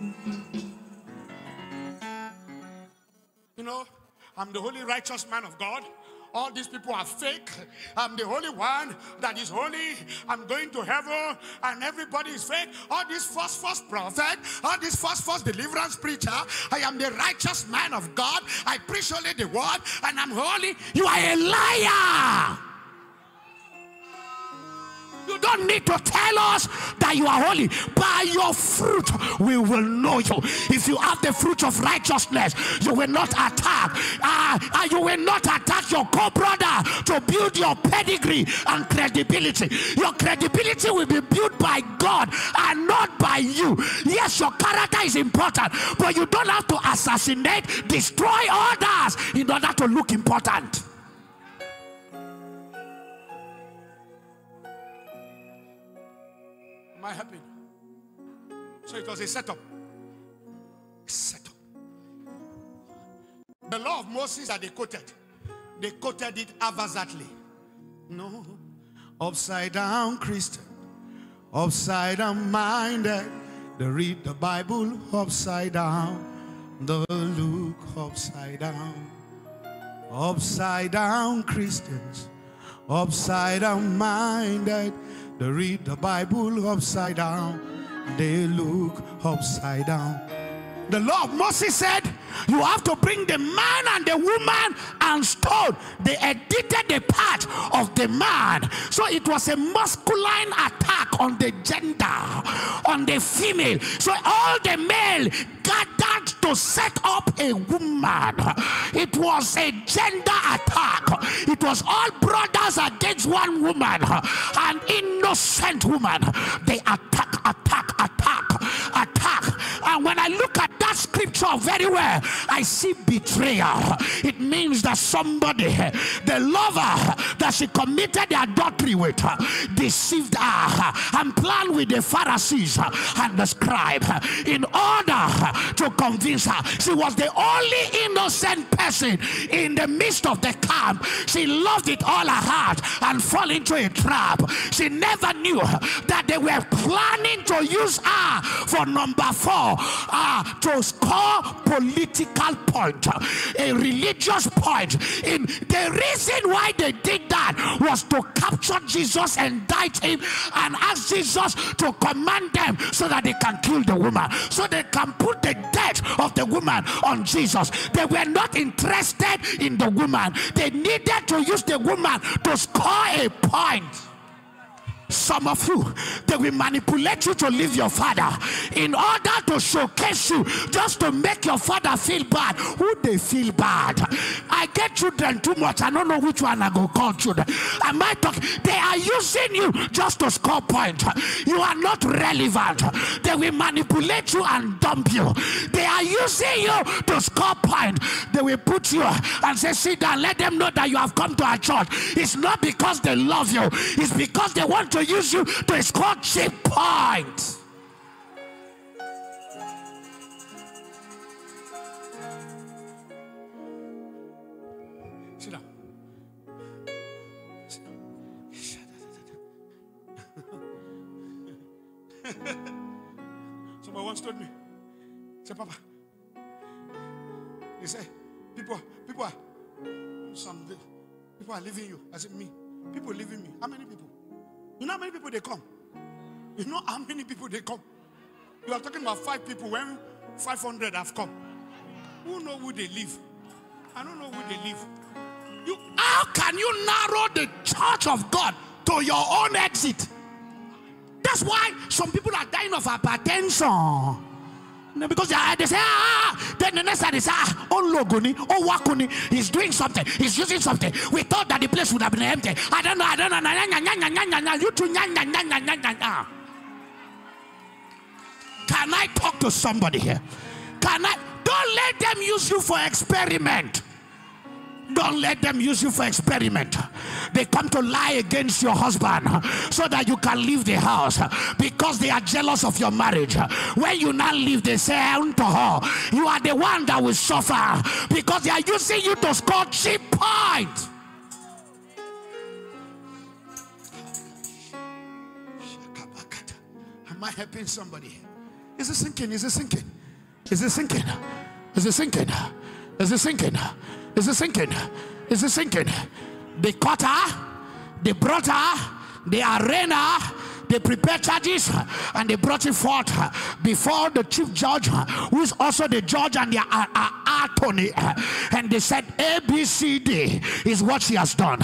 You know, I'm the holy righteous man of God. All these people are fake. I'm the only one that is holy. I'm going to heaven and everybody is fake. All these false, false prophet, all these false, false deliverance preacher. I am the righteous man of God. I preach only the word and I'm holy. You are a liar. You don't need to tell us that you are holy. By your fruit, we will know you. If you have the fruit of righteousness, you will not attack. Uh, you will not attack your co-brother to build your pedigree and credibility. Your credibility will be built by God and not by you. Yes, your character is important, but you don't have to assassinate, destroy others in order to look important. I happy? So it was a setup. A setup. The law of Moses that they quoted, they quoted it haphazardly. No, upside down Christian, upside down minded. They read the Bible upside down, they look upside down. Upside down Christians, upside down minded. They read the Bible upside down. They look upside down. The law of Moses said, You have to bring the man and the woman and stone. They edited the part of the man. So it was a masculine attack on the gender, on the female. So all the male gathered to set up a woman. It was a gender attack. It was all brothers against one woman, an innocent woman. They attack, attack, attack, attack. And when I look at that scripture very well, I see betrayal. It means that somebody, the lover that she committed adultery with, deceived her and planned with the Pharisees and the scribe in order to convince her. She was the only innocent person in the midst of the camp. She loved it all her heart and fall into a trap. She never knew that they were planning to use her for number four uh, to score political point, a religious point. In the reason why they did that was to capture Jesus, and indict him, and ask Jesus to command them so that they can kill the woman, so they can put the death of the woman on Jesus. They were not interested in the woman, they needed to use the woman to score a point. Some of you, they will manipulate you to leave your father in order to showcase you, just to make your father feel bad. Who they feel bad? I get children too much. I don't know which one I go call children. Am I talking? They are using you just to score point. You are not relevant. They will manipulate you and dump you. They are using you to score point. They will put you and say, sit down. Let them know that you have come to a church. It's not because they love you. It's because they want to use you to score cheap points. Sit down. Sit down. Somebody once told me, say, Papa, he said, people, people are, some people are leaving you. I said, me. People leaving me. How many people? You know how many people they come? You know how many people they come? You are talking about five people when 500 have come. Who know who they live? I don't know who they live. You, how can you narrow the church of God to your own exit? That's why some people are dying of hypertension. Because they, they say, ah, then the next time they say, ah, oh, Logoni, oh, Wakuni, he's doing something, he's using something. We thought that the place would have been empty. I don't know, I don't know. Nya, nya, nya, nya, nya, nya, You too, nya, nya, nya, nya, nya, nya, nya. Can I talk to somebody here? Can I? Don't let them use you for experiment. Don't let them use you for experiment. They come to lie against your husband so that you can leave the house because they are jealous of your marriage. When you now leave, they say unto her, You are the one that will suffer because they are using you to score cheap points. Am I helping somebody? Is it sinking? Is it sinking? Is it sinking? Is it sinking? Is it sinking? Is it sinking? Is it sinking? They caught her, they brought her, they arraigned her, they prepared charges and they brought it forth before the chief judge, who is also the judge and the uh, uh, attorney. And they said, A, B, C, D is what she has done.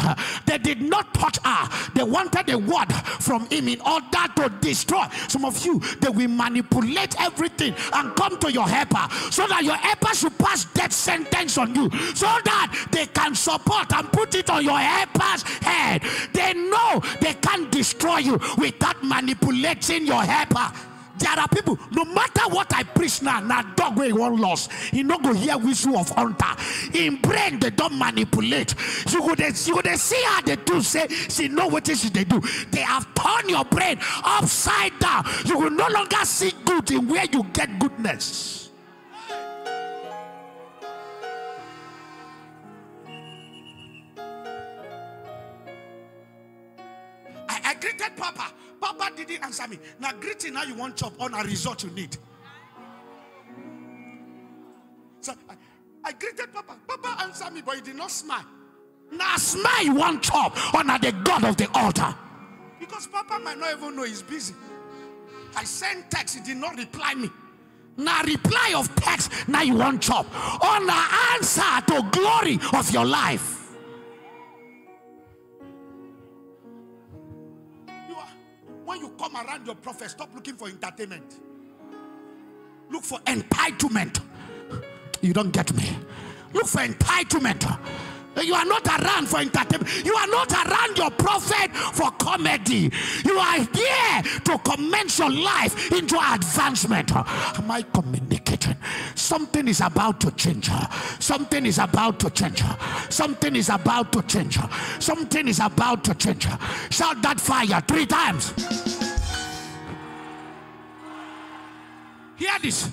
They did not touch her, they wanted a word from him in order to destroy. Some of you, they will manipulate everything and come to your helper so that your helper should pass death sentence on you so that they can support and put it on your helper's head. They know they can't destroy you without manipulating your helper. There are people, no matter what I preach now, now dog way one loss. He not go hear whistle of hunter. In brain, they don't manipulate. You would you would see how they do say, see know what is they do. They have turned your brain upside down. You will no longer see good in where you get goodness. Papa. Papa didn't answer me. Now greeting now you want chop on a result you need. So I, I greeted Papa. Papa answered me, but he did not smile. Now smile want chop on the God of the altar. Because Papa might not even know he's busy. I sent text, he did not reply me. Now reply of text, now you want chop. On the answer to glory of your life. You your prophet, stop looking for entertainment. Look for entitlement. You don't get me. Look for entitlement. You are not around for entertainment. You are not around your prophet for comedy. You are here to commence your life into advancement. Am I communicating? Something is about to change. Something is about to change. Something is about to change. Something is about to change. Shout that fire three times. Hear this.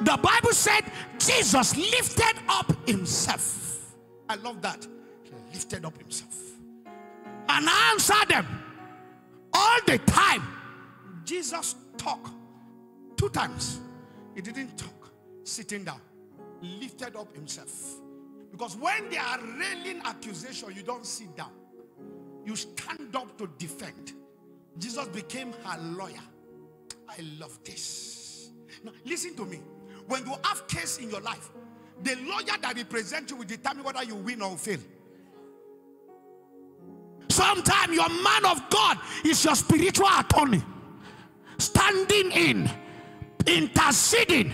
The Bible said Jesus lifted up himself. I love that. He lifted up himself and answered them all the time. Jesus talked two times. He didn't talk sitting down, lifted up himself. Because when they are railing accusation, you don't sit down, you stand up to defend. Jesus became her lawyer. I love this. Now, listen to me. When you have case in your life, the lawyer that represents you will determine whether you win or fail. Sometimes your man of God is your spiritual attorney, standing in, interceding,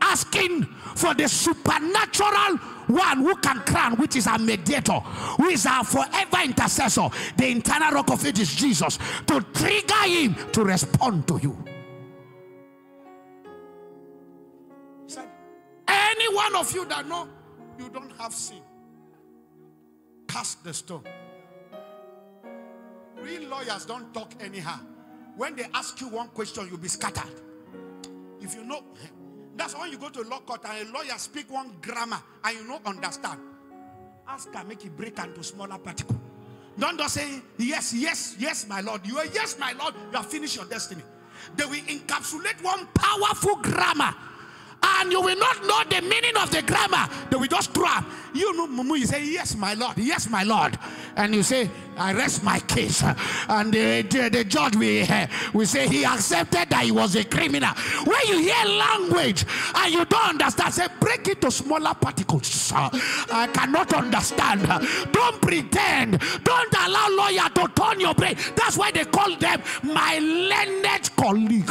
asking for the supernatural one who can crown, which is our mediator, who is our forever intercessor. The internal rock of it is Jesus, to trigger him to respond to you. One of you that know you don't have sin, cast the stone. Real lawyers don't talk anyhow. When they ask you one question, you'll be scattered. If you know, that's when you go to law court and a lawyer speak one grammar and you don't understand. Ask her, make it break into smaller particle. Don't just say, yes, yes, yes, my Lord. You are yes, my Lord. You have finished your destiny. They will encapsulate one powerful grammar you will not know the meaning of the grammar. They will just drop. You know, Mumu, you say, Yes, my Lord, yes, my Lord. And you say, I rest my case. And the, the, the judge will, uh, will say, He accepted that he was a criminal. When you hear language and you don't understand, say, Break it to smaller particles. I cannot understand. Don't pretend. Don't allow lawyer to turn your brain. That's why they call them my learned colleague.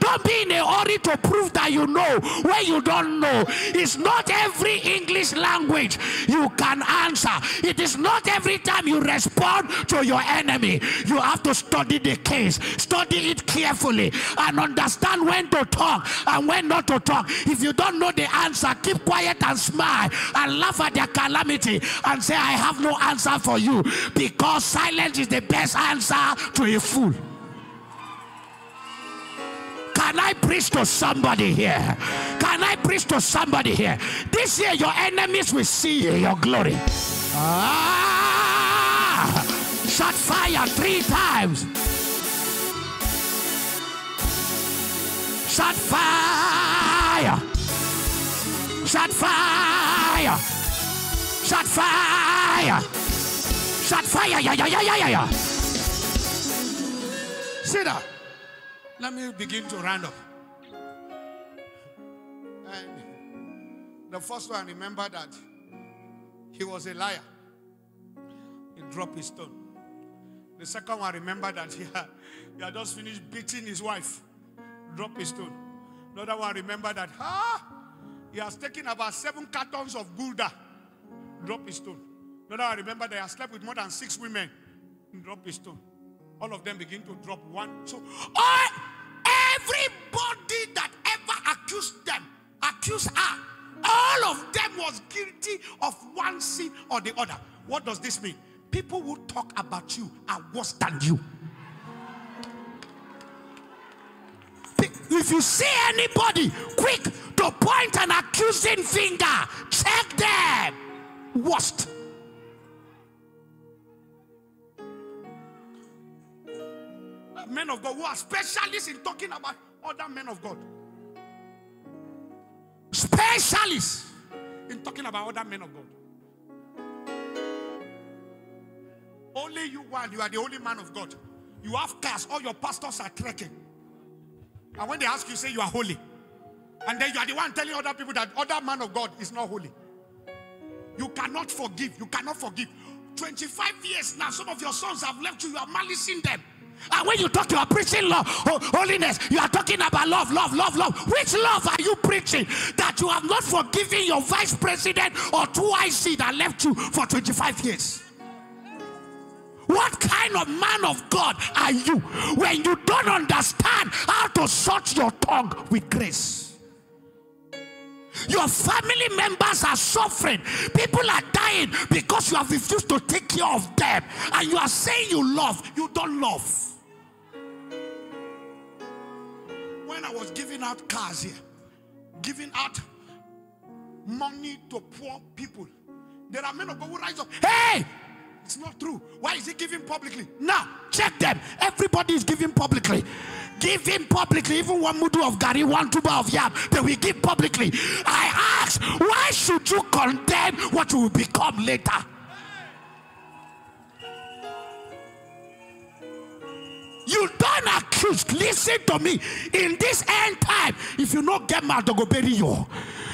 Don't be in a hurry to prove that you know where you don't know. It's not every English language you can answer. It is not every time you respond to your enemy. You have to study the case, study it carefully, and understand when to talk and when not to talk. If you don't know the answer, keep quiet and smile and laugh at their calamity and say, I have no answer for you because silence is the best answer to a fool. Can I preach to somebody here? Can I preach to somebody here? This year, your enemies will see your glory. Ah! Fire three times. Shot fire. Shot fire. Shot fire. Shot fire. Yeah, yeah, yeah, yeah, yeah. Sit down. Let me begin to round up. And the first one, remember that he was a liar. He dropped his stone. The second one, remember that he had, he had just finished beating his wife. Drop his stone. Another one, remember that he has taken about seven cartons of Gulder. Drop his stone. Another one, remember that he has slept with more than six women. Drop his stone. All of them begin to drop one. So, all, everybody that ever accused them, accused her, all of them was guilty of one sin or the other. What does this mean? People who talk about you are worse than you. If you see anybody quick to point an accusing finger, check them. Worst. Men of God who are specialists in talking about other men of God. Specialists in talking about other men of God. Only you one, you are the only man of God. You have cars, all your pastors are trekking. And when they ask you, say you are holy. And then you are the one telling other people that other man of God is not holy. You cannot forgive. You cannot forgive. 25 years now, some of your sons have left you. You are malicing them. And when you talk, you are preaching love, holiness. You are talking about love, love, love, love. Which love are you preaching? That you have not forgiven your vice president or two IC that left you for 25 years. What kind of man of God are you when you don't understand how to sort your tongue with grace? Your family members are suffering. People are dying because you have refused to take care of them. And you are saying you love, you don't love. When I was giving out cars here, giving out money to poor people, there are men of God who rise up. Hey, it's not true. Why is he giving publicly? Now, check them. Everybody is giving publicly. Give him publicly. Even one mudu of gari, one tuber of yam, they will give publicly. I ask, why should you condemn what you will become later? You don't accuse. Listen to me. In this end time, if you not get mad, they go bury you.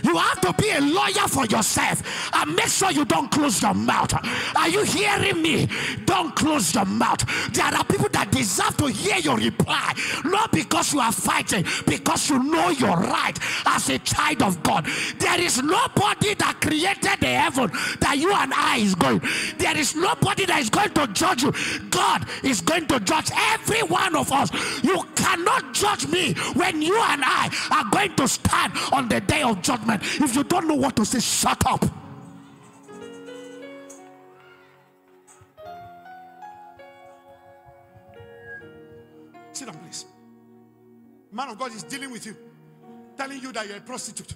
You have to be a lawyer for yourself and make sure you don't close your mouth. Are you hearing me? Don't close your mouth. There are people that deserve to hear your reply, not because you are fighting, because you know your right as a child of God. There is nobody that created the heaven that you and I is going. There is nobody that is going to judge you. God is going to judge every one of us. You cannot judge me when you and I are going to stand on the day of judgment. If you don't know what to say, shut up. Sit down, please. Man of God is dealing with you, telling you that you're a prostitute,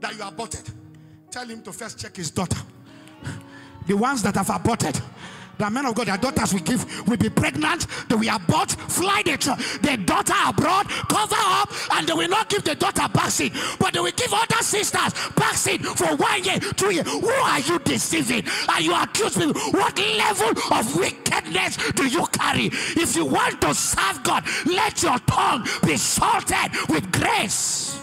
that you are aborted. Tell him to first check his daughter. The ones that have aborted, the men of God, their daughters will give, will be pregnant, they will abort, fly the, their daughter abroad, cover up, and they will not give the daughter vaccine, but they will give other sisters vaccine for one year, two years. Who are you deceiving? Are you accusing? What level of wickedness do you carry? If you want to serve God, let your tongue be salted with grace.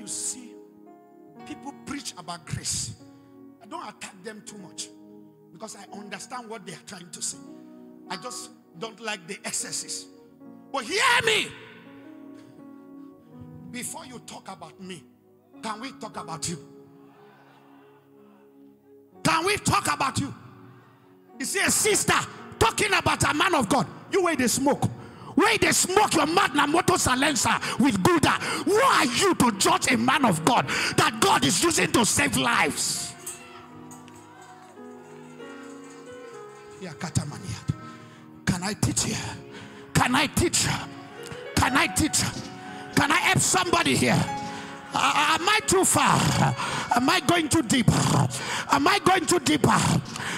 You see people preach about grace, I don't attack them too much because I understand what they are trying to say. I just don't like the excesses. But hear me. Before you talk about me, can we talk about you? Can we talk about you? You see a sister talking about a man of God. You wear the smoke. Where they smoke your magnum motor silencer with Gulder. Who are you to judge a man of God that God is using to save lives? Can I teach you? Can I teach? Can I teach? Can I help somebody here? Uh, am I too far? Am I going too deep? Am I going too deep?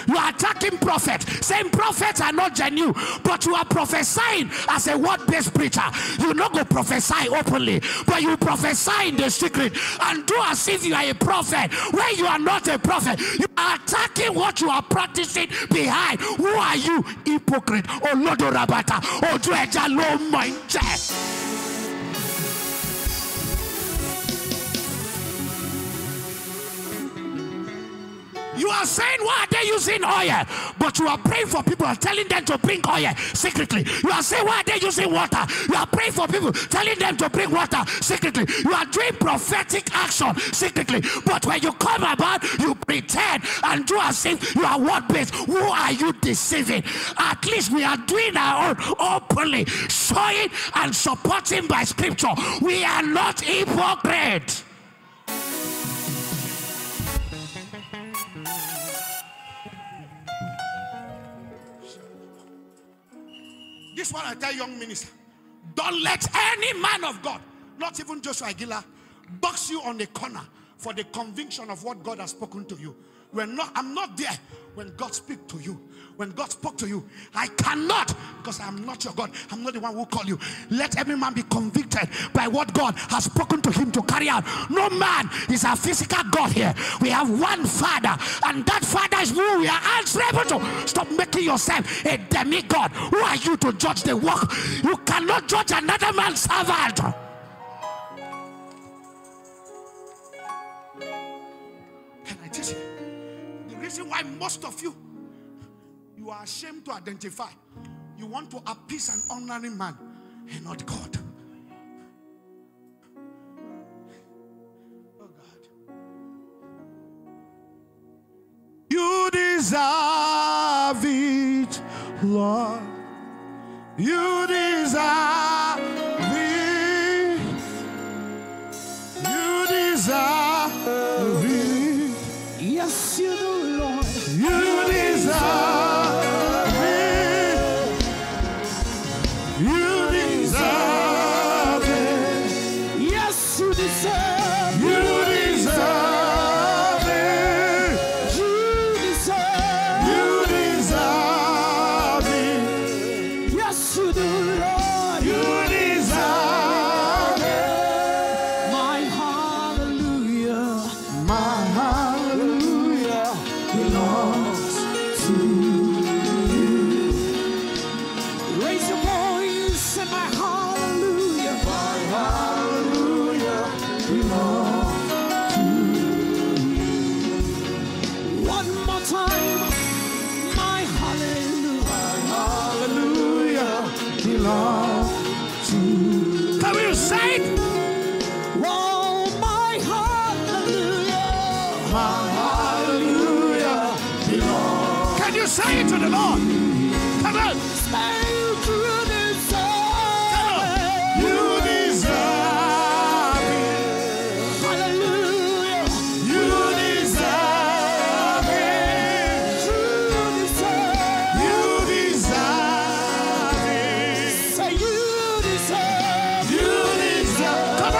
You are attacking prophet, saying prophets are not genuine, but you are prophesying as a word-based preacher. You not go prophesy openly, but you prophesy in the secret and do as if you are a prophet when you are not a prophet. You are attacking what you are practicing behind. Who are you, hypocrite? Oh Lord Rabata, oh Dweja Lo You are saying, why are they using oil? But you are praying for people and telling them to bring oil secretly. You are saying, why are they using water? You are praying for people, telling them to bring water secretly. You are doing prophetic action secretly. But when you come about, you pretend and do as if you are word based. Who are you deceiving? At least we are doing our own openly, showing and supporting by scripture. We are not hypocrites. This one I tell young minister. Don't let any man of God, not even Joshua Iginla, box you on the corner for the conviction of what God has spoken to you. We're not, I'm not there when God speaks to you when God spoke to you. I cannot because I'm not your God. I'm not the one who called you. Let every man be convicted by what God has spoken to him to carry out. No man is a physical God here. We have one Father, and that Father is who we are answerable to. Stop making yourself a demigod. Who are you to judge the work? You cannot judge another man's servant. Can I tell you? The reason why most of you you are ashamed to identify. You want to appease an honoring man and not God. Oh God. You deserve it, Lord. You deserve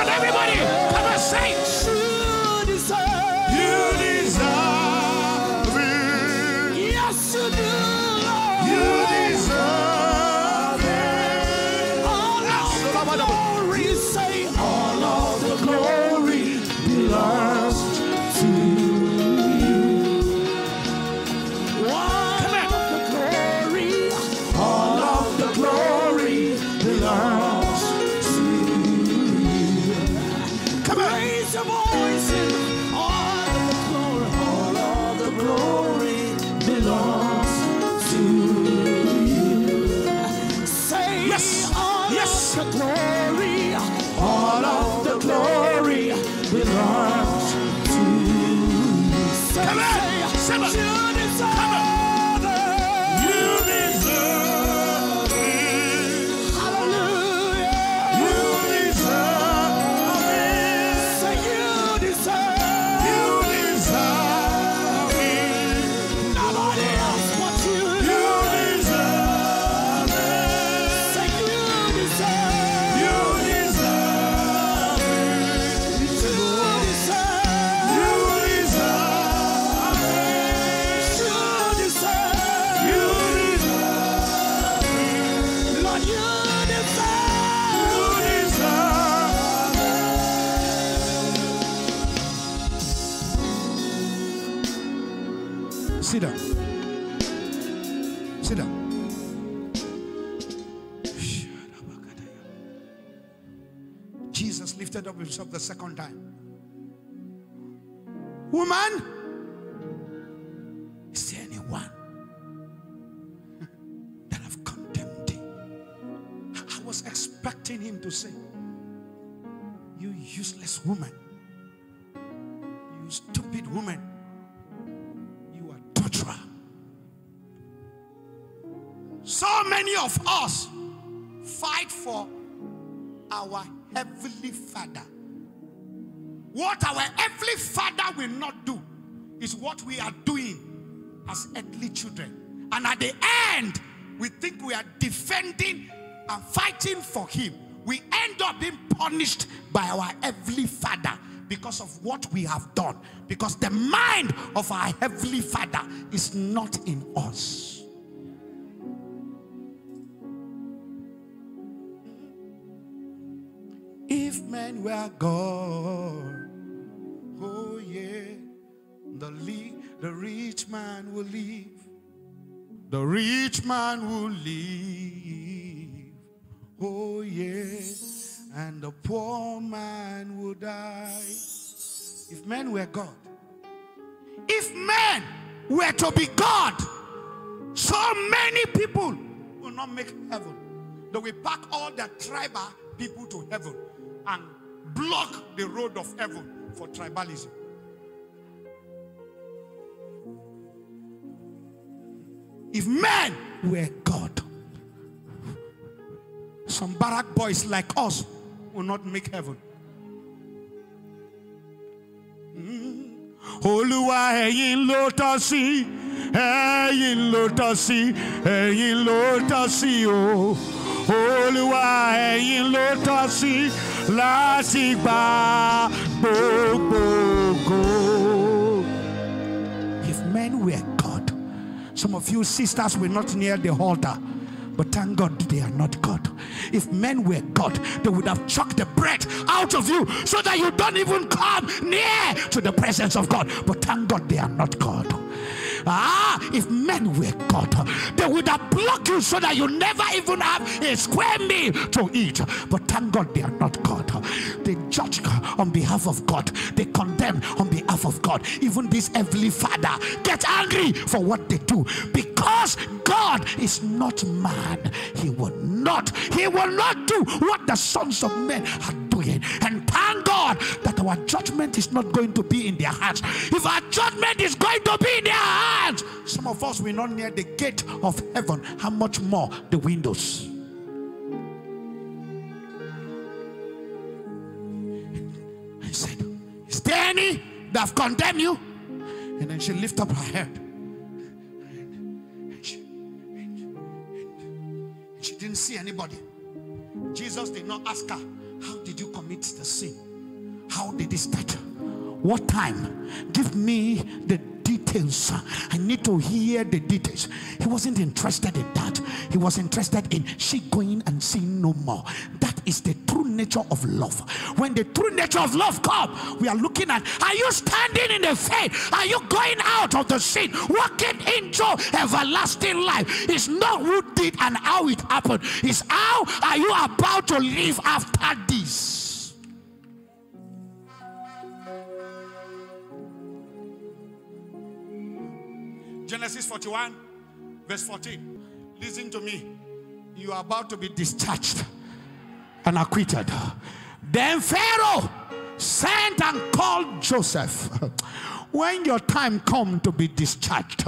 on, everybody! I'm a! So many of us fight for our heavenly father. What our heavenly father will not do is what we are doing as earthly children. And at the end, we think we are defending and fighting for him. We end up being punished by our heavenly father because of what we have done. Because the mind of our heavenly father is not in us. If men were God, oh yeah, the, le- the rich man will leave. The rich man will leave. Oh yeah, and the poor man will die. If men were God, if men were to be God, so many people will not make heaven. They will pack all their tribal people to heaven and block the road of heaven for tribalism. If men were God, some barrack boys like us will not make heaven. Mm. Olúwa ẹ̀yin ló tọ́ sí ẹ̀yin ló sí ẹ̀yin ló sí o. Olúwa ẹ̀yin ló sí láti gbogbo ògo. If men were God, some of you sisters were not near the altar. But thank God they are not God. If men were God, they would have chucked the bread out of you so that you don't even come near to the presence of God. But thank God they are not God. Ah, if men were God, they would have blocked you so that you never even have a square meal to eat. But thank God they are not God. They judge on behalf of God, they condemn on behalf of God. Even this heavenly father get angry for what they do because God is not man. He will not, he will not do what the sons of men are doing. And thank God that our judgment is not going to be in their hands. If our judgment is going to be in their hands, some of us will not near the gate of heaven. How much more the windows? Is there any that have condemned you? And then she lifted up her head. And she, and she didn't see anybody. Jesus did not ask her, How did you commit the sin? How did it start? What time? Give me the details. I need to hear the details. He wasn't interested in that. He was interested in she going and seeing no more. That is the true nature of love. When the true nature of love come, we are looking at are you standing in the faith? Are you going out of the sin, walking into everlasting life? It's not who did and how it happened. It's how are you about to live after this? Genesis 41, verse 14. Listen to me. You are about to be discharged and acquitted. Then Pharaoh sent and called Joseph. When your time come to be discharged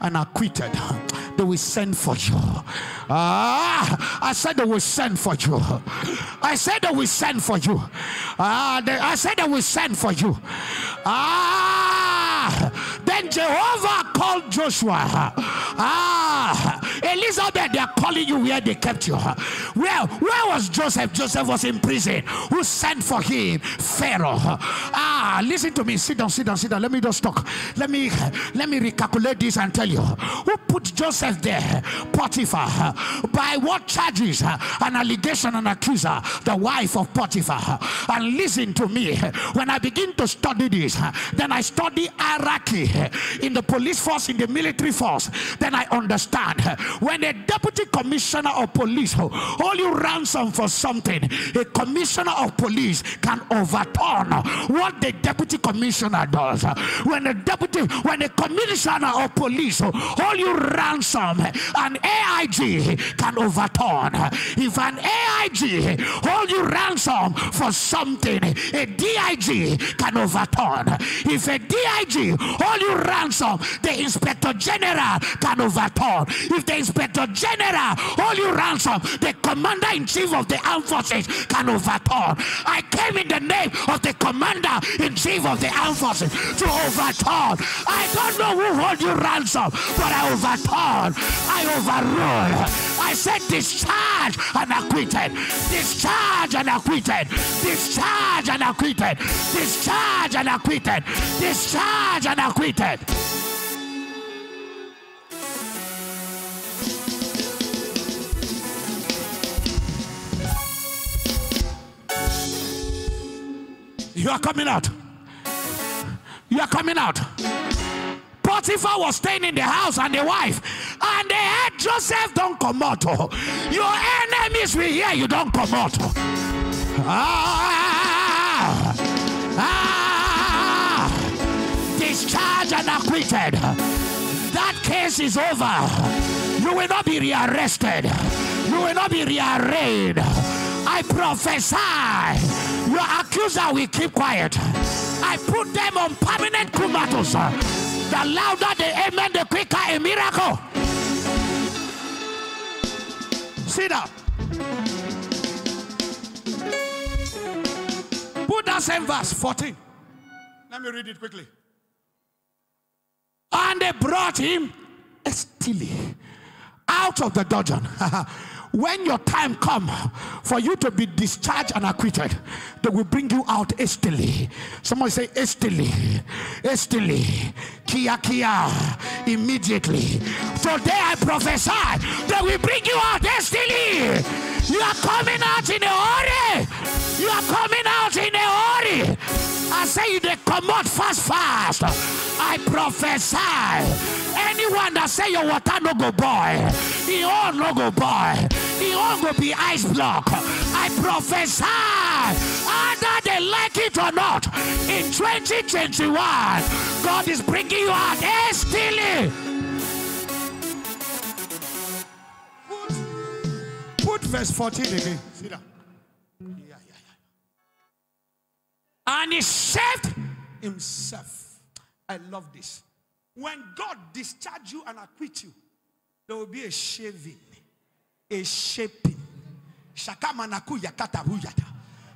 and acquitted, they will send for you. Ah, I said they will send for you. I said they will send for you. Ah, they, I said they will send for you. Ah, then Jehovah called Joshua. Ah, Elizabeth, they are calling you where they kept you. Where, where was Joseph? Joseph was in prison. Who sent for him? Pharaoh. Ah, listen to me. Sit down, sit down, sit down. Let me just talk. Let me let me recalculate this and tell you. Who put Joseph there? Potiphar. By what charges? An allegation and accuser, the wife of Potiphar. And listen to me. When I begin to study this, then I study hierarchy in the police force, in the military force. Then I understand when a deputy commissioner of police oh, hold you ransom for something, a commissioner of police can overturn what the deputy commissioner does. When a deputy, when a commissioner of police oh, hold you ransom, an AIG can overturn. If an AIG hold you ransom for something, a DIG can overturn. If a DIG hold you ransom, the inspector general can overturn. If the inspector general hold you ransom, the commander in chief of the armed forces can overturn. I came in the name of the commander in chief of the armed forces to overturn. I don't know who hold you ransom, but I overturn. I overrule. I said discharge and acquitted. Discharge and acquitted. Discharge and acquitted. Discharge and acquitted. Discharge and acquitted. You are coming out. You are coming out. Potiphar was staying in the house and the wife, and they had Joseph don't come out. Your enemies will hear you don't come out. Ah, ah, discharged and acquitted. That case is over. You will not be rearrested. You will not be rearrayed. I prophesy your accuser will keep quiet. I put them on permanent comatose. The louder the amen, the quicker a miracle. Sit up. Put that same verse 14. Let me read it quickly. And they brought him hastily out of the dungeon. when your time come for you to be discharged and acquitted, they will bring you out hastily. Somebody say hastily, hastily, kia kia, immediately. Today I prophesy they will bring you out hastily. You are coming out in a hurry. You are coming out in a hurry. I say you they come out fast, fast. I prophesy. Anyone that say your water no go boy, he all no go boy, he all go be ice block. I prophesy, either they like it or not, in 2021, God is bringing you out hastily. Put, put verse 14 again. See that? Yeah, yeah, yeah. And he saved himself. I love this. When God discharge you and acquit you, there will be a shaving, a shaping. Shakamanaku yakata huyata.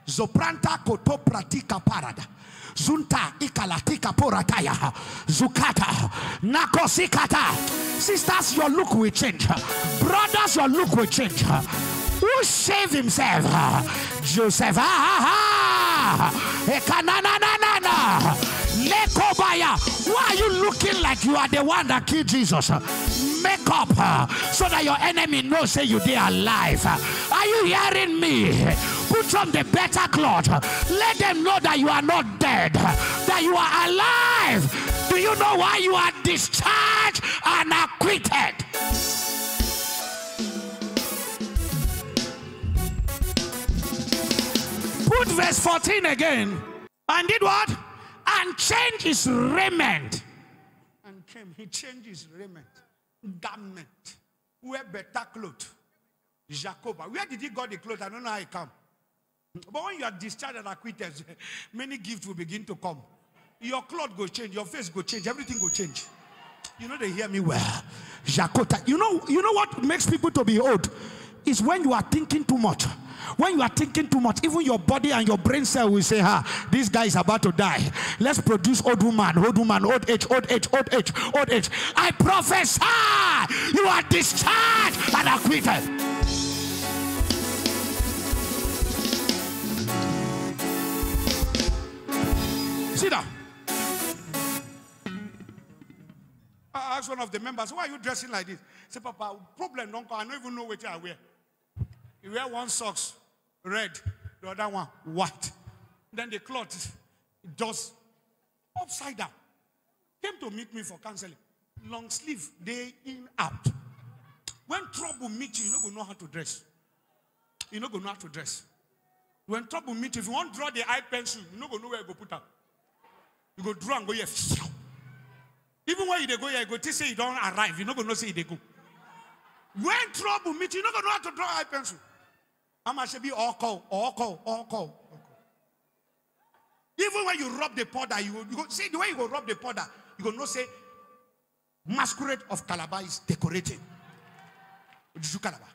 Zopranta koto pratika parada. Zunta ikalatika porataya. Zukata. Nakosikata. Sisters, your look will change. Brothers, your look will change. Who shaved himself? Joseph. Ah, ah, ah. Looking like you are the one that killed Jesus? Make up uh, so that your enemy knows say you are alive. Are you hearing me? Put on the better cloth. Let them know that you are not dead, that you are alive. Do you know why you are discharged and acquitted? Put verse 14 again. And did what? And changed his raiment. He changed his raiment. Garment. Wear better clothes. Jacob. Where did he got the clothes? I don't know how he come. But when you are discharged and acquitted, many gifts will begin to come. Your clothes go change, your face go change, everything go change. You know they hear me well. Jakota. You know, you know what makes people to be old? Is when you are thinking too much. When you are thinking too much, even your body and your brain cell will say, "Ha, this guy is about to die. Let's produce old woman, old woman, old age, old age, old age, old age." I prophesy, you are discharged and acquitted. Sit down. I asked one of the members, why are you dressing like this? He said, Papa, problem don't come. I don't even know what I wear. You wear one socks, red, the other one, white. Then the cloth just upside down. Came to meet me for counseling. Long sleeve, day in, out. When trouble meet you, you don't know how to dress. You don't know how to dress. When trouble meet you, if you want draw the eye pencil, you don't know where you go put up. You go draw and go here. Even when you go here, you go say you don't arrive. You no go know say you go. When trouble meet you, you no go know how to draw eye pencil. I'ma should be all call, all call, all call. Even when you rub the powder, you, you go see the way you go rub the powder, you go know say masquerade of Calabar is decorating. Juju Calabar.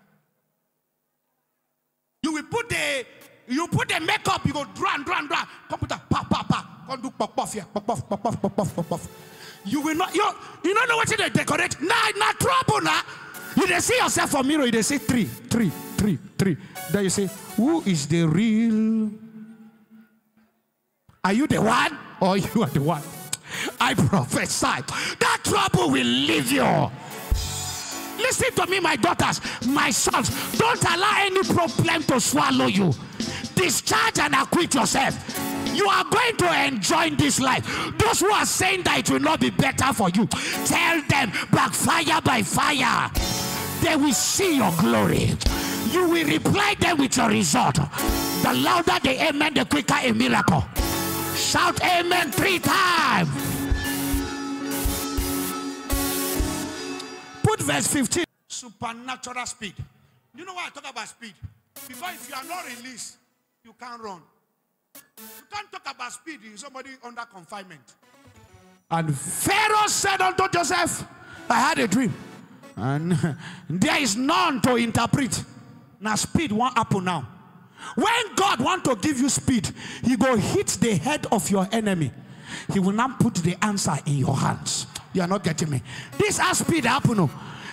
You will put the you put the makeup, you go draw and draw and draw. Computer, pa pa pa. Come do pop puff here, pop puff, pop puff, pop puff, pop. You will not, you, you don't know what they decorate. Nah, nah, trouble nah. You dey see yourself for mirror, you dey say three, three, three, three. Then you say, who is the real? Are you the one or you are the one? I prophesy that trouble will leave you. Listen to me, my daughters, my sons. Don't allow any problem to swallow you. Discharge and acquit yourself. You are going to enjoy this life. Those who are saying that it will not be better for you, tell them backfire by fire. They will see your glory. You will reply them with your result. The louder the amen, the quicker a miracle. Shout amen three times. Put verse 15. Supernatural speed. You know why I talk about speed? Because if you are not released, you can't run. You can't talk about speed in somebody under confinement. And Pharaoh said unto Joseph, I had a dream. And there is none to interpret. Now speed won't happen now. When God want to give you speed, he go hit the head of your enemy. He will not put the answer in your hands. You are not getting me. This has speed happen. oh.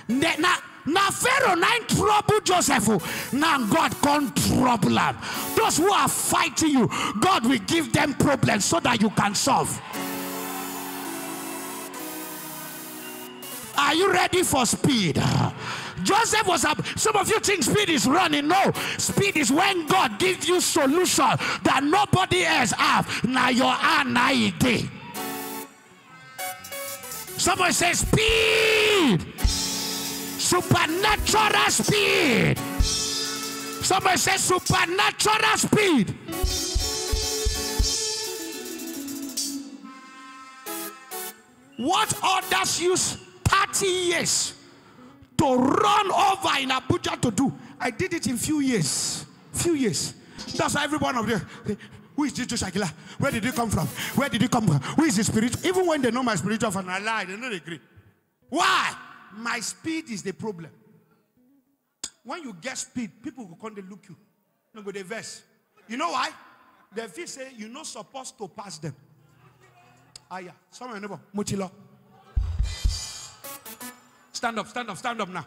Now, now Pharaoh nine trouble Joseph. Now God can't trouble them. Those who are fighting you, God will give them problems so that you can solve. Are you ready for speed? Joseph was up. Some of you think speed is running. No, speed is when God gives you solution that nobody else have. Now your hand, now it dey. Someone say speed. Supernatural speed. Somebody say supernatural speed. What others use 30 years to run over in Abuja to do, I did it in few years. Few years. That's why every one of them. Who is this Shakila? Where did he come from? Where did he come from? Who is the spirit? Even when they know my spiritual fan, I lie. They don't agree. Why? My speed is the problem. When you get speed, people will come to look you. No go the verse. You know why? The feel say you're not supposed to pass them. Ah yeah. Someone neighbor. Mutilo. Stand up, stand up, stand up now.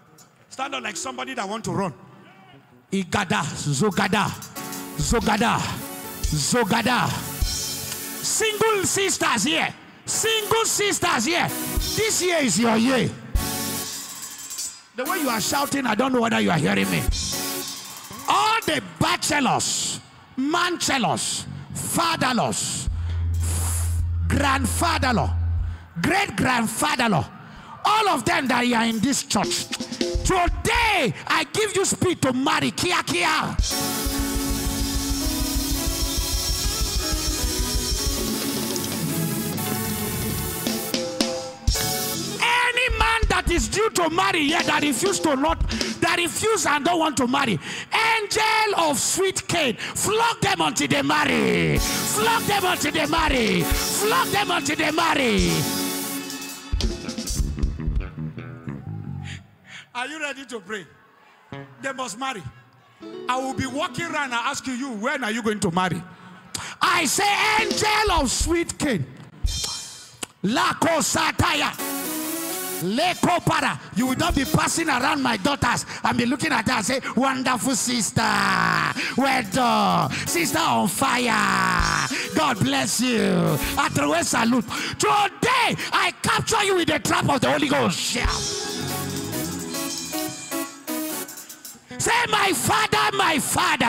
Stand up like somebody that want to run. Igada, Zogada, Zogada, Zogada. Single sisters here. Single sisters here. This year is your year. The way you are shouting, I don't know whether you are hearing me. All the bachelors, manchelors, fatherless, grandfather-law, great grandfather-law, all of them that are in this church. Today, I give you speed to marry Kia Kia. Is due to marry here that refuse to not, that refuse and don't want to marry, angel of sweet cane, flog them until they marry. Flog them until they marry. Flog them until they marry. Are you ready to pray? They must marry. I will be walking around and asking you, when are you going to marry? I say, angel of sweet king. Lako sataya. You will not be passing around my daughters and be looking at her and say, wonderful sister. Well done. Sister on fire. God bless you. Atrewe salute. Today, I capture you with the trap of the Holy Ghost. Yeah. Say, my father, my father.